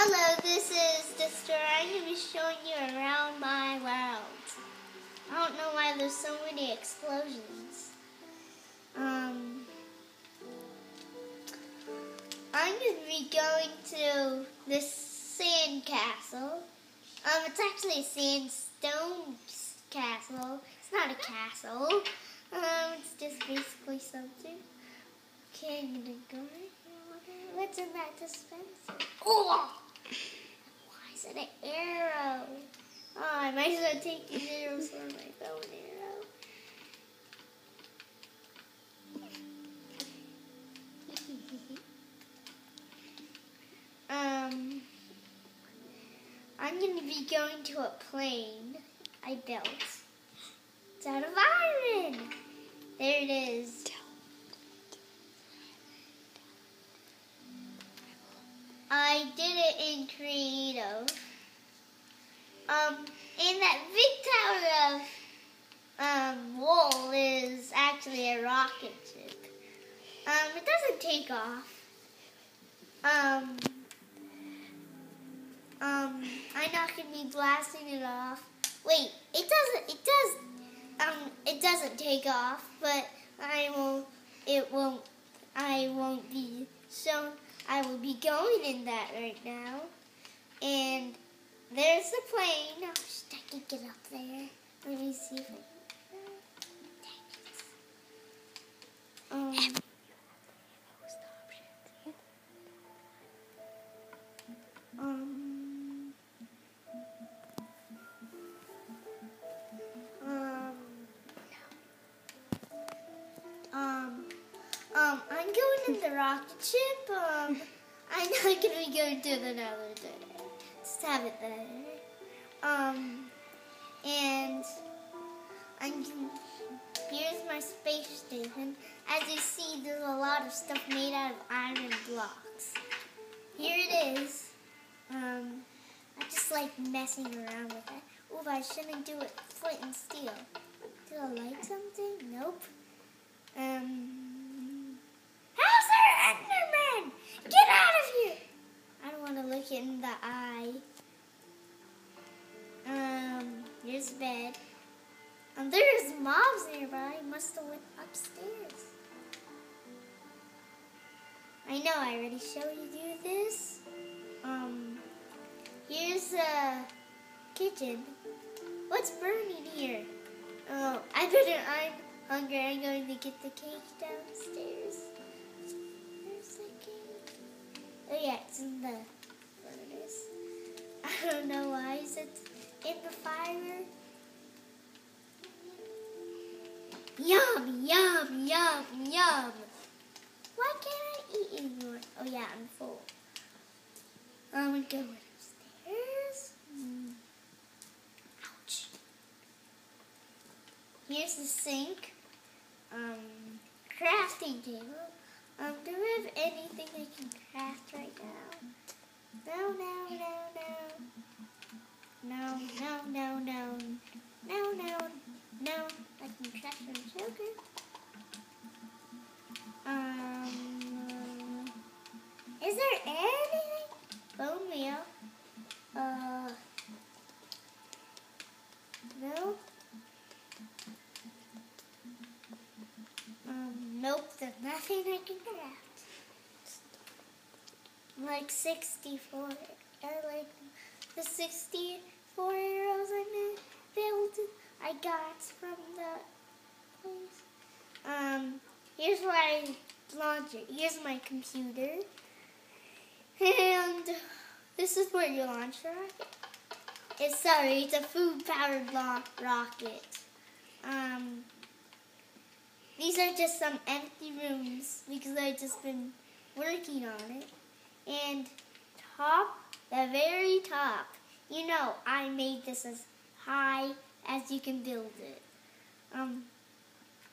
Hello, this is Destroy. I'm going to be showing you around my world. I don't know why there's so many explosions. Um, I'm going to be going to this sand castle. Um, it's actually a sandstone castle. It's not a castle. Um, it's just basically something. Okay, I'm gonna go right here. What's in that dispenser? Oh! Why is it an arrow? Oh, I might as well take these arrows for my bow and arrow. um, I'm gonna be going to a plane I built. It's out of iron. There it is. I did it in creative. Um, and that big tower of um, wool is actually a rocket ship. Um, it doesn't take off. Um, um, I'm not gonna be blasting it off. Wait, it doesn't. It does. Um, it doesn't take off, but I will. It won't. I won't be so I will be going in that right now. And there's the plane. Oh, I can get up there. Let me see if I rocket ship. Um, I'm not to be going to another day. Just have it there. Um, and I'm, here's my space station. As you see, there's a lot of stuff made out of iron blocks. Here it is. Um, I just like messing around with it. Ooh, I shouldn't do it flint and steel. Did I light something? Nope. Um, how's there Enderman? Get out of here! I don't want to look in the eye. Um, here's bed. Um, there's mobs nearby. Must have went upstairs. I know I already showed you this. Um, here's a kitchen. What's burning here? Oh, I better. I'm hungry. I'm going to get the cake downstairs. Where's the cake? Oh yeah, it's in the don't know why is it in the fire. Yum, yum, yum, yum. Why can't I eat anymore? Oh yeah, I'm full. I'm going upstairs. Mm. Ouch. Here's the sink. Um, crafting table. Um, do we have anything I can craft right now? No, no, no, no. There anything? Bone meal. Uh, no. Um, nope, there's nothing I can craft. Like 64, or like the 64 arrows I built, I got from the place. Um, here's where I launch it. Here's my computer. And this is where you launch rocket. It's sorry, it's a food powered rocket. Um, these are just some empty rooms because I've just been working on it. And top, the very top, you know, I made this as high as you can build it. Um,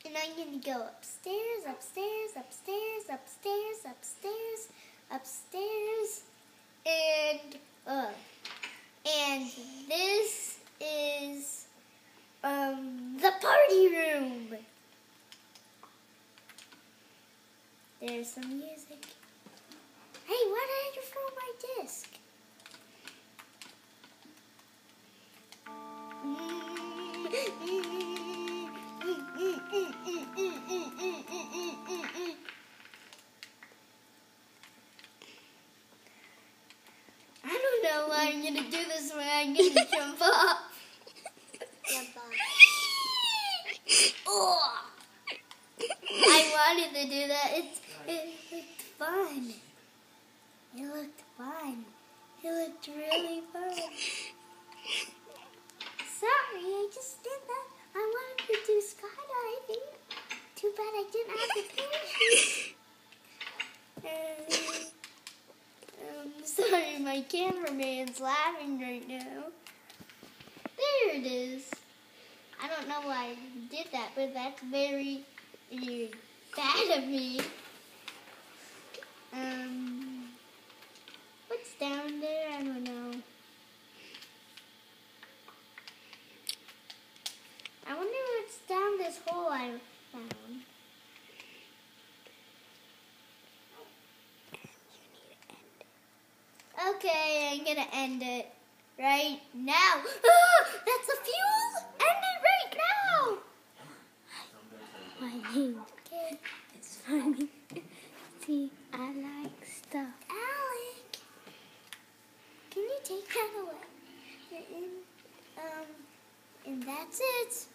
and I'm going to go upstairs, upstairs, upstairs, upstairs, upstairs, upstairs, and up. And this is um, the party room. There's some music. I'm gonna do this when I'm gonna jump up. Jump up. oh. I wanted to do that. It, it looked fun. It looked fun. It looked really fun. Sorry, I just did that. I wanted to do skydiving. Too bad I didn't have the parachute. Um, sorry, my cameraman's laughing right now. There it is. I don't know why I did that, but that's very, bad of me. Um, what's down there? I don't know. I wonder what's down this hole I found. Okay, I'm gonna end it right now. Ah, that's the fuel! End it right now! My Funny. Okay, It's funny. See, I like stuff. Alec, can you take that away? And, um, and that's it.